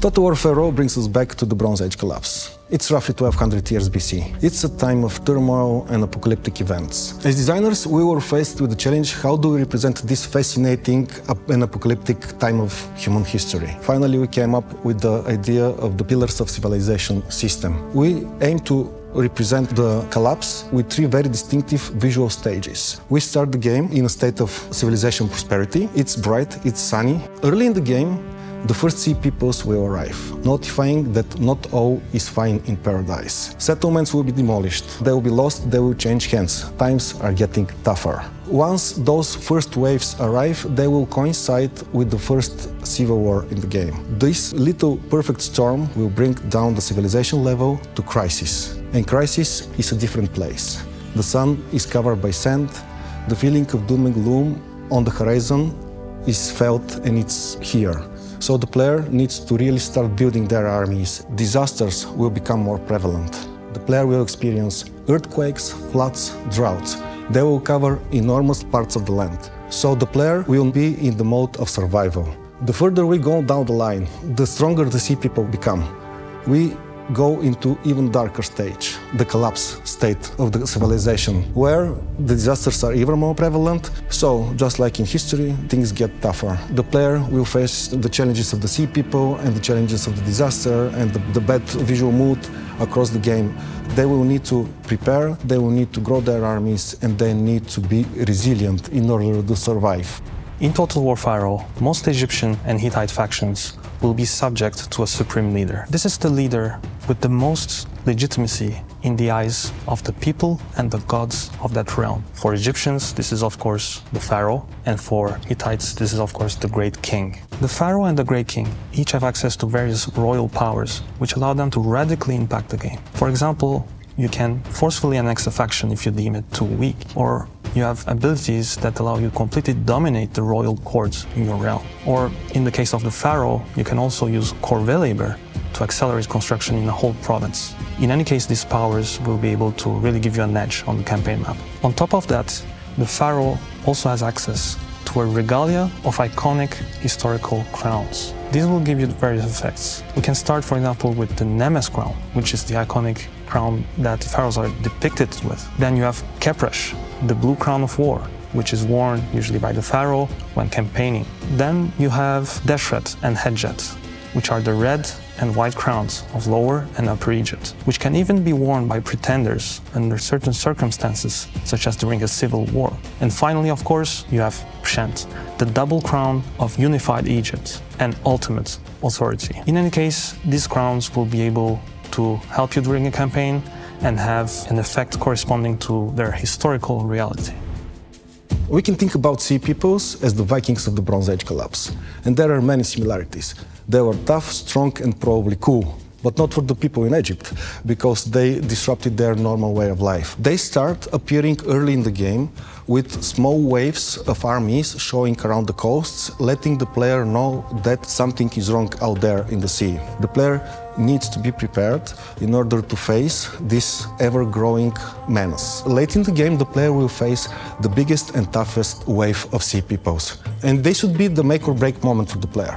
Total War Pharaoh brings us back to the Bronze Age collapse. It's roughly 1200 years BC. It's a time of turmoil and apocalyptic events. As designers, we were faced with the challenge how do we represent this fascinating and apocalyptic time of human history? Finally, we came up with the idea of the Pillars of Civilization system. We aim to represent the collapse with three very distinctive visual stages. We start the game in a state of civilization prosperity. It's bright, it's sunny. Early in the game, the first sea peoples will arrive, notifying that not all is fine in paradise. Settlements will be demolished, they will be lost, they will change hands. Times are getting tougher. Once those first waves arrive, they will coincide with the first civil war in the game. This little perfect storm will bring down the civilization level to crisis. And crisis is a different place. The sun is covered by sand, the feeling of doom and gloom on the horizon is felt and it's here. So the player needs to really start building their armies. Disasters will become more prevalent. The player will experience earthquakes, floods, droughts. They will cover enormous parts of the land. So the player will be in the mode of survival. The further we go down the line, the stronger the sea people become. We go into even darker stage, the collapse state of the civilization, where the disasters are even more prevalent. So, just like in history, things get tougher. The player will face the challenges of the sea people and the challenges of the disaster and the, the bad visual mood across the game. They will need to prepare, they will need to grow their armies, and they need to be resilient in order to survive. In Total War Pharaoh, most Egyptian and Hittite factions will be subject to a supreme leader. This is the leader with the most legitimacy in the eyes of the people and the gods of that realm. For Egyptians, this is of course the pharaoh, and for Hittites, this is of course the great king. The pharaoh and the great king each have access to various royal powers, which allow them to radically impact the game. For example, you can forcefully annex a faction if you deem it too weak, or you have abilities that allow you to completely dominate the royal courts in your realm. Or in the case of the pharaoh, you can also use corvée labour to accelerate construction in a whole province. In any case, these powers will be able to really give you an edge on the campaign map. On top of that, the pharaoh also has access to a regalia of iconic historical crowns. These will give you various effects. We can start, for example, with the Nemes crown, which is the iconic crown that pharaohs are depicted with. Then you have Khepresh, the blue crown of war, which is worn usually by the pharaoh when campaigning. Then you have Deshret and Hedjet, which are the red and white crowns of Lower and Upper Egypt, which can even be worn by pretenders under certain circumstances, such as during a civil war. And finally, of course, you have Pshent, the double crown of unified Egypt and ultimate authority. In any case, these crowns will be able to help you during a campaign and have an effect corresponding to their historical reality. We can think about sea peoples as the Vikings of the Bronze Age collapse, and there are many similarities. They were tough, strong, and probably cool, but not for the people in Egypt, because they disrupted their normal way of life. They start appearing early in the game with small waves of armies showing around the coasts, letting the player know that something is wrong out there in the sea. The player needs to be prepared in order to face this ever-growing menace. Late in the game, the player will face the biggest and toughest wave of sea peoples. And they should be the make or break moment for the player.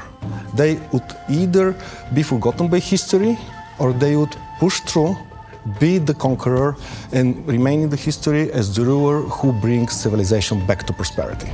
They would either be forgotten by history or they would push through be the conqueror and remain in the history as the ruler who brings civilization back to prosperity.